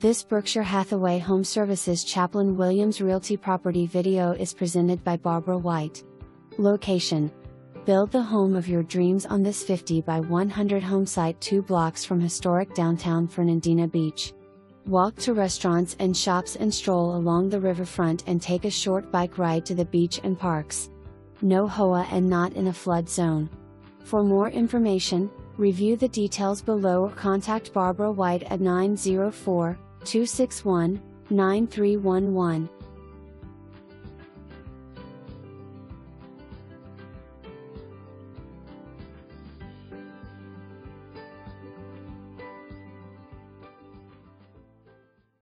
This Berkshire Hathaway Home Services Chaplin Williams Realty property video is presented by Barbara White. Location Build the home of your dreams on this 50 by 100 home site 2 blocks from historic downtown Fernandina Beach. Walk to restaurants and shops and stroll along the riverfront and take a short bike ride to the beach and parks. No HOA and not in a flood zone. For more information, review the details below or contact Barbara White at 904 261 9311.